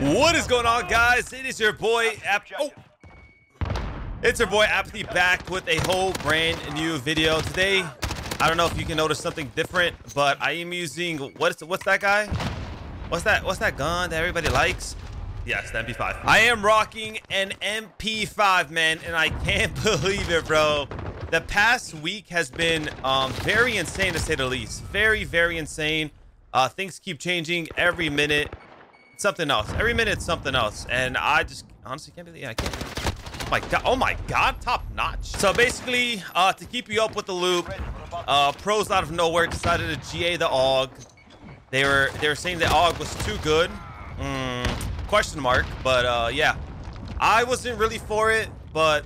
What is going on, guys? It is your boy Ap. Oh, it's your boy Apathy back with a whole brand new video today. I don't know if you can notice something different, but I am using what's what's that guy? What's that? What's that gun that everybody likes? Yes, the MP5. I am rocking an MP5, man, and I can't believe it, bro. The past week has been um, very insane to say the least. Very, very insane. Uh, things keep changing every minute. Something else. Every minute, something else. And I just honestly can't believe. Yeah, I can't. Oh my god. Oh my god. Top notch. So basically, uh, to keep you up with the loop, uh, pros out of nowhere decided to GA the AUG. They were they were saying the AUG was too good. Mm, question mark. But uh, yeah, I wasn't really for it, but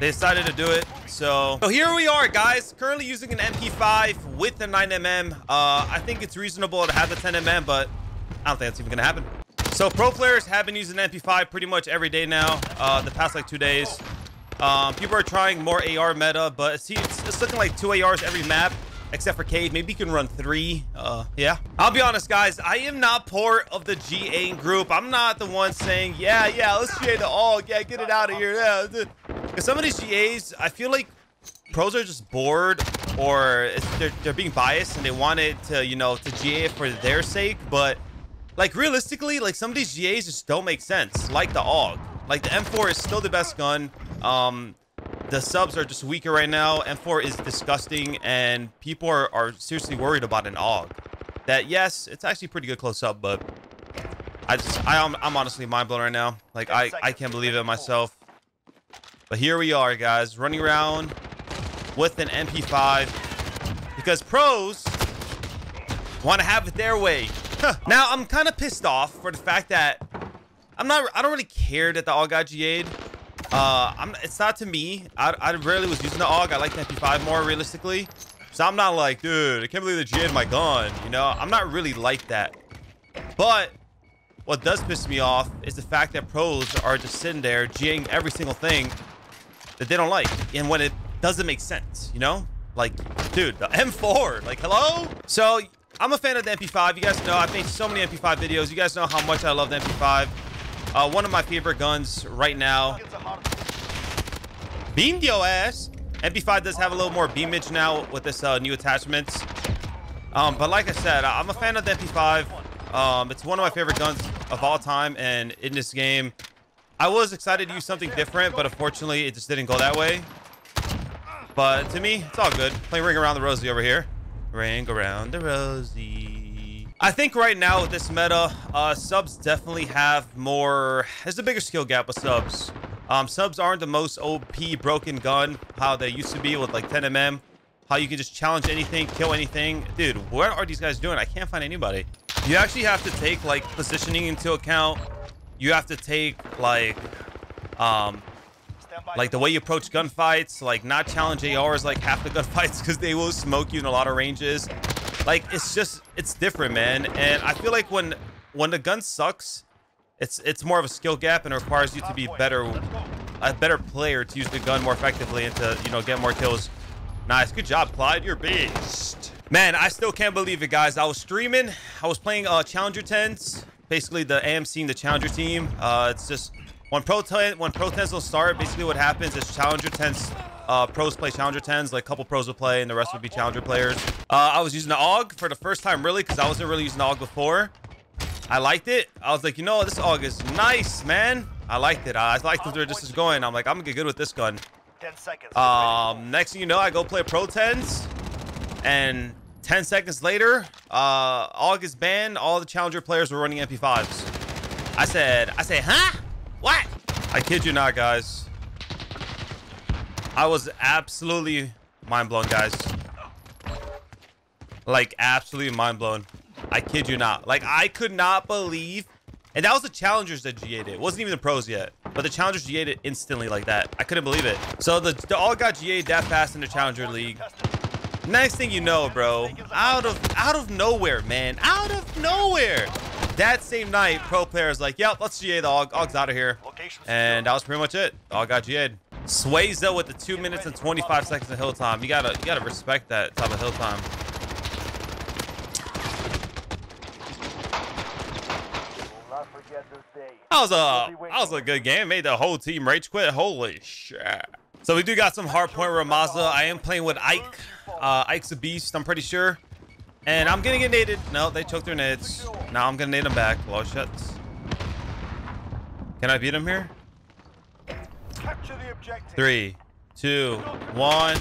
they decided to do it. So, so here we are, guys. Currently using an MP5 with the 9mm. Uh, I think it's reasonable to have the 10mm, but I don't think that's even to happen. So pro players have been using MP5 pretty much every day now, uh, the past like two days. Um, people are trying more AR meta, but it's, it's looking like two ARs every map, except for Cave. Maybe you can run three. Uh, yeah. I'll be honest, guys. I am not part of the GA group. I'm not the one saying, yeah, yeah, let's GA the AUG. Yeah, get it out of here. Yeah. Because some of these GAs, I feel like pros are just bored or they're, they're being biased and they want it to, you know, to GA for their sake. But like realistically, like some of these GAs just don't make sense. Like the AUG. Like the M4 is still the best gun. Um, the subs are just weaker right now. M4 is disgusting, and people are, are seriously worried about an AUG. That yes, it's actually pretty good close up, but I just I am I'm honestly mind blown right now. Like I I can't believe it myself. But here we are, guys, running around with an MP5 because pros want to have it their way. now, I'm kind of pissed off for the fact that I'm not, I don't really care that the AUG got GA'd. Uh, I'm, it's not to me. I, I rarely was using the AUG. I like the MP5 more realistically. So I'm not like, dude, I can't believe they GA'd my gun. You know, I'm not really like that. But what does piss me off is the fact that pros are just sitting there GAing every single thing that they don't like. And when it doesn't make sense, you know? Like, dude, the M4, like, hello? So I'm a fan of the MP5. You guys know I've made so many MP5 videos. You guys know how much I love the MP5. Uh, one of my favorite guns right now. Beamed your ass. MP5 does have a little more beamage now with this uh, new attachments. Um, but like I said, I'm a fan of the MP5. Um, it's one of my favorite guns of all time. And in this game, I was excited to use something different, but unfortunately, it just didn't go that way. But to me, it's all good. Playing Ring Around the Rosie over here. Ring around the rosy. I think right now with this meta, uh, subs definitely have more... There's a bigger skill gap with subs. Um, subs aren't the most OP broken gun, how they used to be with like 10mm. How you can just challenge anything, kill anything. Dude, what are these guys doing? I can't find anybody. You actually have to take like positioning into account. You have to take like um, like the way you approach gunfights, like not challenge ARs like half the gunfights because they will smoke you in a lot of ranges. Like it's just it's different, man. And I feel like when when the gun sucks, it's it's more of a skill gap and requires you to be better a better player to use the gun more effectively and to you know get more kills. Nice, good job, Clyde. You're beast. Man, I still can't believe it, guys. I was streaming. I was playing uh, Challenger 10s, basically the AMC the Challenger team. Uh, it's just when Pro 10, when Pro 10s will start, basically what happens is Challenger 10s, uh, pros play Challenger 10s, like a couple pros will play, and the rest would be Challenger players. Uh, I was using the AUG for the first time, really, because I wasn't really using the AUG before. I liked it. I was like, you know, this AUG is nice, man. I liked it. I liked where this is going. I'm like, I'm gonna get good with this gun. 10 seconds. Um, next thing you know, I go play Pro 10s, and 10 seconds later, uh, AUG is banned. All the Challenger players were running MP5s. I said, I said, huh? What? I kid you not, guys. I was absolutely mind blown, guys. Like, absolutely mind blown. I kid you not. Like, I could not believe. And that was the challengers that GA'd it. It wasn't even the pros yet. But the challengers GA'd it instantly like that. I couldn't believe it. So the, the AUG got GA'd that fast in the challenger league. Next thing you know, bro, out of out of nowhere, man, out of nowhere, same night, pro players like, yep, let's GA the. AUG's out of here. And that was pretty much it. AUG got GA'd. Sways though with the two minutes and 25 seconds of hill time. You gotta you gotta respect that type of hill time. That was a that was a good game. Made the whole team rage quit. Holy shit. So we do got some hardpoint Rammaza. I am playing with Ike. Uh, Ike's a beast, I'm pretty sure. And I'm gonna get naded. No, they took their nades. Now I'm gonna nade them back. Low shots. Can I beat him here? Three, two, one.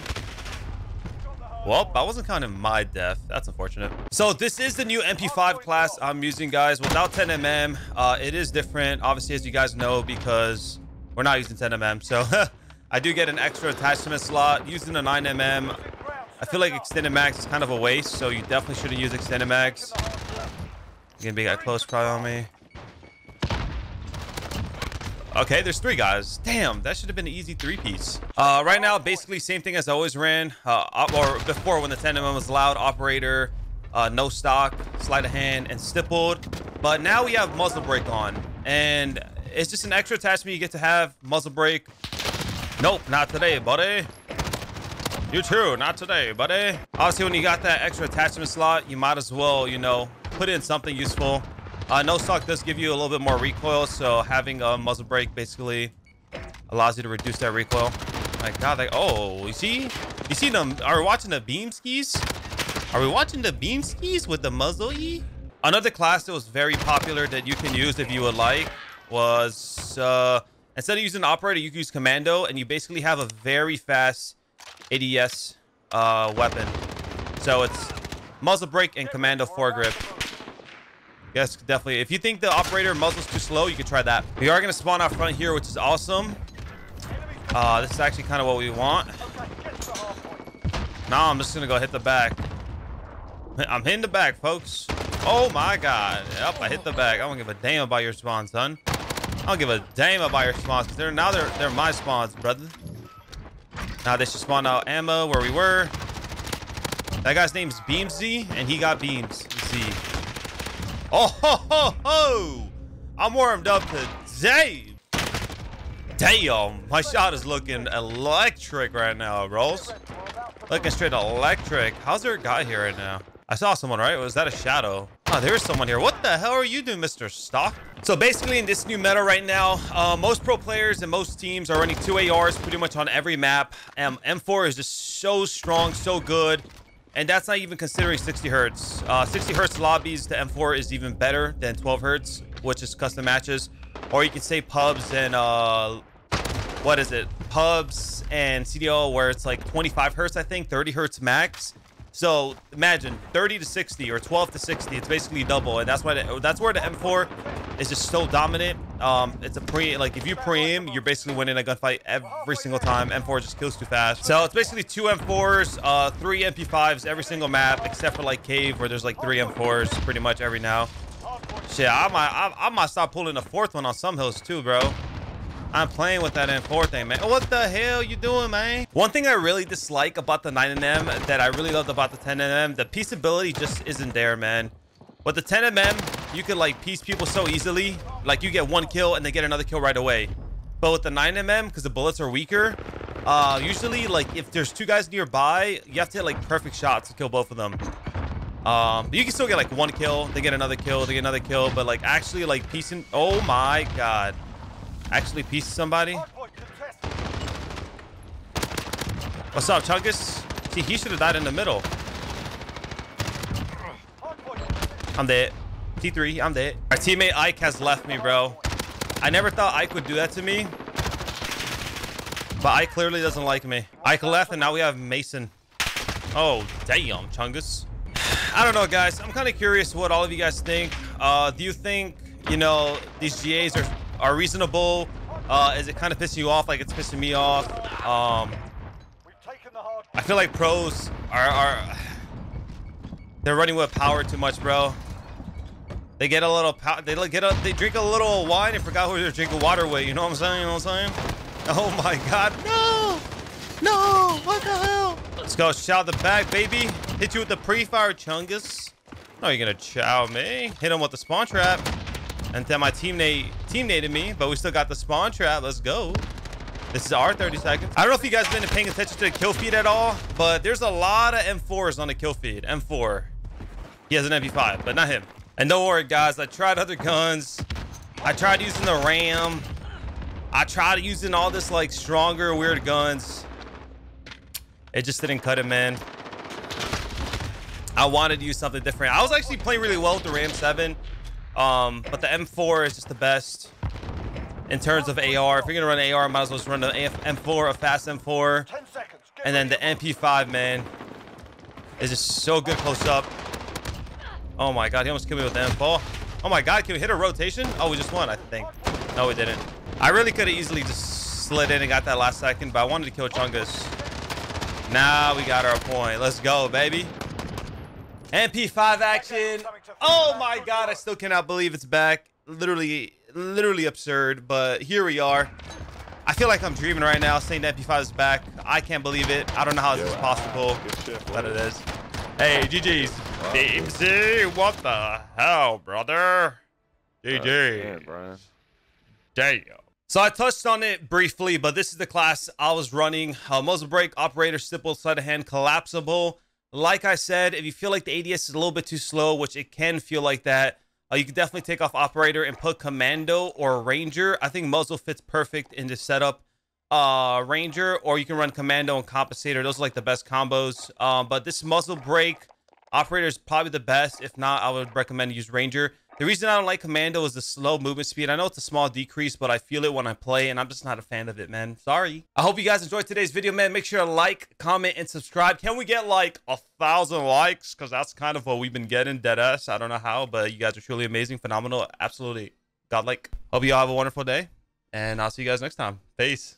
Well, I wasn't counting my death. That's unfortunate. So this is the new MP5 class I'm using, guys. Without 10mm, uh, it is different, obviously, as you guys know, because we're not using 10mm. So I do get an extra attachment slot. Using a 9mm, I feel like extended mags is kind of a waste, so you definitely shouldn't use extended mags. You're gonna be got close cry on me. Okay, there's three guys. Damn, that should have been an easy three-piece. Uh, right now, basically same thing as I always ran, uh, or before when the 10mm was loud, operator, uh, no stock, sleight of hand, and stippled. But now we have muzzle brake on, and it's just an extra attachment you get to have, muzzle brake. Nope, not today, buddy. You too, not today, buddy. Obviously, when you got that extra attachment slot, you might as well, you know, put in something useful. Uh, no stock does give you a little bit more recoil, so having a muzzle brake basically allows you to reduce that recoil. My God, they, oh, you see? You see them? Are we watching the beam skis? Are we watching the beam skis with the muzzle E? Another class that was very popular that you can use if you would like was, uh, instead of using operator, you can use commando, and you basically have a very fast ADS uh, weapon. So it's muzzle brake and commando foregrip. Yes, definitely. If you think the operator muzzle's too slow, you can try that. We are going to spawn out front here, which is awesome. Uh, this is actually kind of what we want. Now I'm just going to go hit the back. I'm hitting the back, folks. Oh, my God. Yep, I hit the back. I don't give a damn about your spawns, son. I don't give a damn about your spawns. They're, now they're, they're my spawns, brother. Now they should spawn out ammo where we were. That guy's name's Beamsy, and he got beams. Z. Oh, ho, ho, ho. I'm warmed up today. Damn, my shot is looking electric right now, Rolls. Looking straight electric. How's there a guy here right now? I saw someone, right? Was that a shadow? There's someone here. What the hell are you doing, Mr. Stock? So basically in this new meta right now, uh, most pro players and most teams are running two ARs pretty much on every map. Um, M4 is just so strong, so good. And that's not even considering 60 hertz. Uh, 60 hertz lobbies, the M4 is even better than 12 hertz, which is custom matches. Or you can say pubs and, uh, what is it? Pubs and CDL where it's like 25 hertz, I think, 30 hertz max. So imagine 30 to 60 or 12 to 60. It's basically double, and that's why the, that's where the M4 is just so dominant. Um, it's a pre like if you pre-aim, you're basically winning a gunfight every single time. M4 just kills too fast. So it's basically two M4s, uh, three MP5s every single map, except for like cave where there's like three M4s pretty much every now. Shit, I might I, I might stop pulling a fourth one on some hills too, bro. I'm playing with that M4 thing, man. What the hell you doing, man? One thing I really dislike about the 9mm that I really loved about the 10mm, the peaceability just isn't there, man. With the 10mm, you can like piece people so easily. Like you get one kill and they get another kill right away. But with the 9mm, because the bullets are weaker, uh, usually like if there's two guys nearby, you have to hit like perfect shots to kill both of them. Um, you can still get like one kill, they get another kill, they get another kill, but like actually like piecing, oh my God actually piece somebody. What's up, Chungus? See, he should have died in the middle. I'm dead. T3, I'm dead. Our teammate Ike has left me, bro. I never thought Ike would do that to me. But Ike clearly doesn't like me. Ike left, and now we have Mason. Oh, damn, Chungus. I don't know, guys. I'm kind of curious what all of you guys think. Uh, do you think, you know, these GAs are are reasonable? Uh, is it kind of pissing you off like it's pissing me off? Um, I feel like pros are, are they're running with power too much, bro. They get a little power. They get a, they drink a little wine and forgot who they're drinking water with. You know what I'm saying? You know what I'm saying? Oh my God! No! No! What the hell? Let's go. Chow the back, baby. Hit you with the pre-fire chungus. No, you're gonna chow me. Hit him with the spawn trap. And then my teammate teammated me, but we still got the spawn trap. Let's go. This is our 30 seconds. I don't know if you guys have been paying attention to the kill feed at all, but there's a lot of M4s on the kill feed. M4. He has an MP5, but not him. And don't worry, guys. I tried other guns. I tried using the ram. I tried using all this like stronger weird guns. It just didn't cut it, man. I wanted to use something different. I was actually playing really well with the Ram 7. Um, but the M4 is just the best in terms of AR. If you're gonna run AR, might as well just run the M4, a fast M4, and then the MP5, man, is just so good close up. Oh my god, he almost killed me with the M4. Oh my god, can we hit a rotation? Oh, we just won, I think. No, we didn't. I really could have easily just slid in and got that last second, but I wanted to kill Chungus. Now we got our point. Let's go, baby. MP5 action. Oh my god, I still cannot believe it's back. Literally, literally absurd, but here we are. I feel like I'm dreaming right now, saying that MP5 is back. I can't believe it. I don't know how this is possible, but it is. Hey, GG's. DMC, what the hell, brother? GG. Damn. So I touched on it briefly, but this is the class I was running. Uh, muzzle brake, operator, simple, sleight of hand, collapsible. Like I said, if you feel like the ADS is a little bit too slow, which it can feel like that, uh, you can definitely take off operator and put commando or ranger. I think muzzle fits perfect in this setup. Uh, ranger, or you can run commando and compensator. Those are like the best combos. Um, but this muzzle Brake operator is probably the best. If not, I would recommend use ranger. The reason I don't like Commando is the slow movement speed. I know it's a small decrease, but I feel it when I play, and I'm just not a fan of it, man. Sorry. I hope you guys enjoyed today's video, man. Make sure to like, comment, and subscribe. Can we get like a thousand likes? Because that's kind of what we've been getting, dead ass. I don't know how, but you guys are truly amazing, phenomenal, absolutely godlike. Hope you all have a wonderful day, and I'll see you guys next time. Peace.